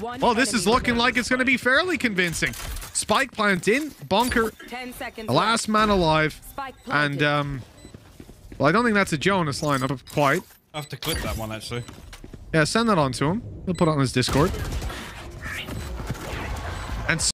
One Well, this is looking like it's going to be fairly convincing. Spike plant in, bunker, last man alive, and um, well, I don't think that's a Jonas lineup quite. I have to clip that one actually. Yeah, send that on to him. He'll put it on his Discord.